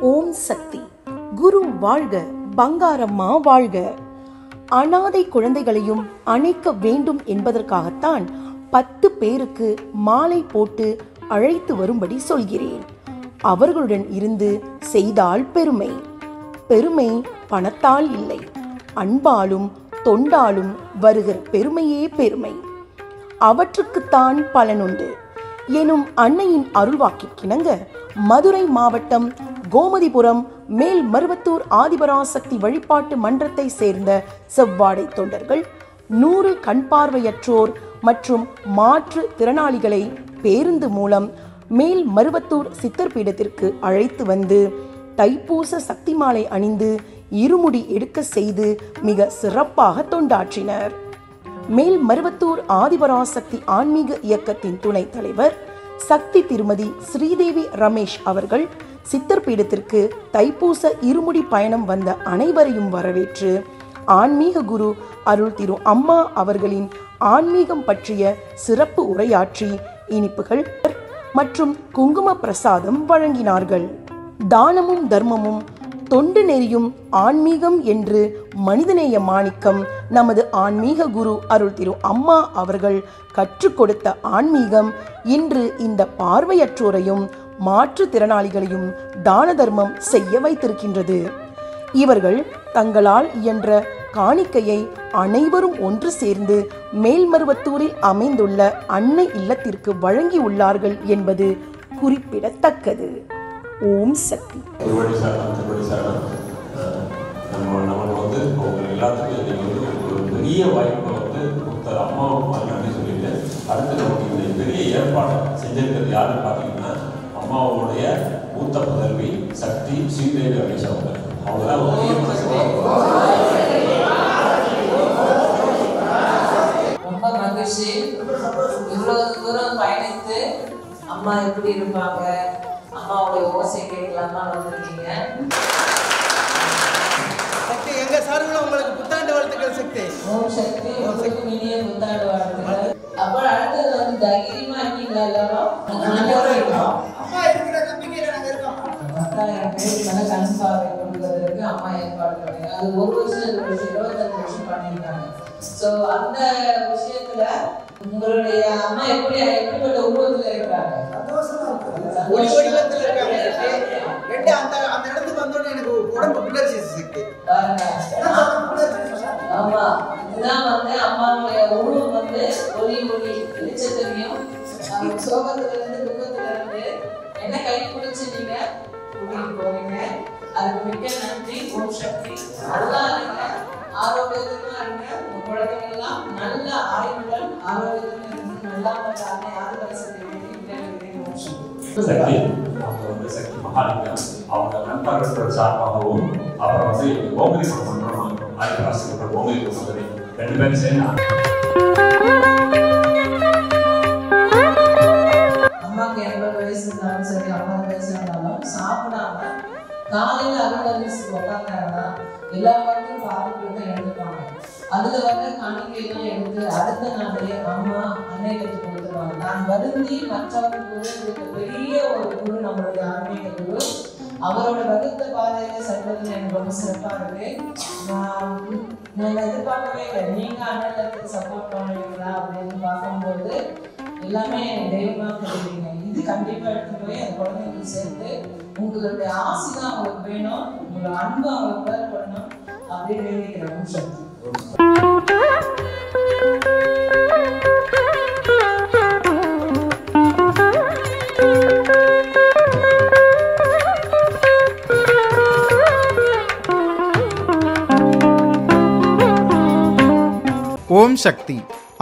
ஓம் சக்தி. குரு வாழ்க பங்காரம்மா வாழ்க. அனாதை குழந்தைகளையும் அணைக்க வேண்டும் என்பதற்காகத்தான் பத்து பேருக்கு மாலை போட்டு அழைத்து வரும்படி சொல்கிறேன். அவர்களுடன் இருந்து செய்தால் பெருமை. பெருமை பணத்தால் இல்லை. அன்பாலும் தொண்டாலும் வருகிற பெருமையே பெருமை. அவற்றுக்குத்தான் பலனுண்டு. எனும் அன்னையின் அருள்வாக்கிற்கிணங்க மதுரை மாவட்டம் கோமதிபுரம் மேல் மருவத்தூர் ஆதிபராசக்தி வழிபாட்டு மன்றத்தை சேர்ந்த செவ்வாடை தொண்டர்கள் நூறு கண் பார்வையற்றோர் மற்றும் மாற்று திறனாளிகளை பேருந்து மூலம் மேல் மருவத்தூர் சித்தர் பீடத்திற்கு அழைத்து வந்து தைப்பூச சக்தி மாலை அணிந்து இருமுடி எடுக்க செய்து மிக சிறப்பாக தொண்டாற்றினர். மேல் மருவத்தூர் ஆதிபராசக்தி ஆன்மீக இயக்கத்தின் துணைத் தலைவர் சக்தி திருமதி ஸ்ரீதேவி ரமேஷ் அவர்கள் சித்தர் பீடத்திற்கு தைப்பூச இருமுடி பயணம் வந்த அனைவரையும் வரவேற்று ஆன்மீக குரு அருள் திரு அம்மா அவர்களின் ஆன்மீகம் பற்றிய சிறப்பு உரையாற்றி இனிப்புகள் மற்றும் குங்கும பிரசாதம் வழங்கினார்கள். தானமும் தர்மமும் தொண்டு நெறியும் ஆன்மீகம் என்று மனிதநேய மாணிக்கம் நமது ஆன்மீக குரு அருள் திரு அம்மா அவர்கள் கற்றுக் கொடுத்த ஆன்மீகம் இன்று இந்த பார்வையற்றோரையும் மாற்றுத்திறனாளிகளையும் தான தர்மம் செய்ய வைத்திருக்கின்றது. இவர்கள் தங்களால் இயன்ற காணிக்கையை அனைவரும் ஒன்று சேர்ந்து மேல்மருவத்தூரில் அமைந்துள்ள அன்னை இல்லத்திற்கு வழங்கியுள்ளார்கள் என்பது குறிப்பிடத்தக்கது. ஓம் சக்தி. பெரிய வாய்ப்பை வந்து கொடுத்த அம்மாவுக்கு நன்றி சொல்லிட்டு அடுத்து நமக்கு இந்த பெரிய ஏற்பாடு செஞ்சிருக்கிறது. யாருன்னு பார்த்தீங்கன்னா அம்மாவுடைய மூத்த புதல்வி சக்தி ஸ்ரீதேவி ரமேஷ் மனசு. ரொம்ப மகிழ்ச்சி. இவ்வளவு தூரம் பயணித்து அம்மா எப்படி இருப்பாங்க? அம்மாவுடைய ஓசை கேட்கலாமா? வந்திருக்கீங்க. சக்தி எங்க சார்பில் உங்களுக்கு புத்தாண்டு வாழ்த்துக்கள் சக்தி. ஓம் சக்தி. புத்தாண்டு வாழ்த்துக்கள். பத்தாயிரம் பேருக்கு மேல கண் பார்வை கொடுக்கறதுக்கு அம்மா ஏற்பாடு பண்ணாங்க அது ஒரு வருஷம் ரெண்டு வருஷம் இருபத்தஞ்சு வருஷம் பண்ணியிருக்காங்க. ஸோ அந்த விஷயத்துல உங்களுடைய அம்மா எப்படி எப்படிப்பட்ட உருவத்துல இருக்கிறாங்க? ஒளி வடிவத்தில் இருக்காங்க. ரெண்டு அந்த அந்த இடத்துக்கு வந்தோடனே எனக்கு உடம்பு பாருங்க. ஆமா. இதுதான் வந்து அம்மாவுடைய உருவம் வந்து. ஒளி ஒளி வெளிச்சத்திலையும் சோகத்துல இருந்து துக்கத்துல இருந்து என்ன கை பிடிச்சு நீங்க கூட்டிட்டு போவீங்க அதுக்கு மிக்க நன்றி ஓம் சக்தி நல்லா இருங்க இருங்க உங்க குழந்தைங்க எல்லாம் நல்ல ஆயுளுடன் ஆரோக்கியத்துக்கு நல்லா இருக்காங்க ஆதிவாசத்தை சக்தி அவங்க வந்து சக்தி மகாலிங்கம் அவங்க நண்பர்கள் சார்பாகவும் அப்புறம் வந்து எங்க கோமதி மன்றம் கோமதி ரெண்டு பேரும் சேர்ந்து எண்பது சரி ஐம்பது வயசு சாப்பிடாம காலையில அறுபது உட்காந்தாங்கன்னா எல்லா வாரத்தையும் பார்த்துட்டு தான் எடுத்துப்பாங்க. அதுல வர காணிக்கையெல்லாம் எடுத்து அடுத்த நாளே அம்மா அன்னைகளுக்கு கொடுத்துருவாங்க. நான் வருந்தி மற்றவர்களுக்கு பெரிய ஒரு குரு நம்மளுடைய ஆன்மீக குரு. அவரோட வகுத்த பாதையில செல்வதில் எனக்கு ரொம்ப சிறப்பா இருக்கு. நான் நான் எதிர்பார்க்கவே இல்லை. நீங்க அண்ணனுக்கு சப்போர்ட் பண்ணுவீங்களா அப்படின்னு பார்க்கும்போது எல்லாமே தெய்வமா தெரியுங்க இது கண்டிப்பா எடுத்து போய் அந்த குழந்தைங்களுக்கு சேர்த்து உங்களுடைய ஆசை தான் அவங்களுக்கு வேணும் உங்களோட அன்பு அவங்களுக்கு பேர் பண்ணணும் அப்படின்னு வேண்டிக்கிறேன். சக்தி ஓம் சக்தி.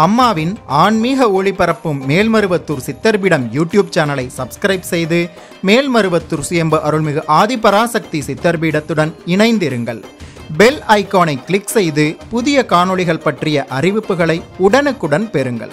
அம்மாவின் ஆன்மீக ஒளிபரப்பும் மேல்மருவத்தூர் சித்தர்பிடம் யூடியூப் சேனலை சப்ஸ்கிரைப் செய்து மேல்மருவத்தூர் சுயம்பு அருள்மிகு ஆதிபராசக்தி சித்தர்பீடத்துடன் இணைந்திருங்கள். பெல் ஐகானை கிளிக் செய்து புதிய காணொளிகள் பற்றிய அறிவிப்புகளை உடனுக்குடன் பெறுங்கள்.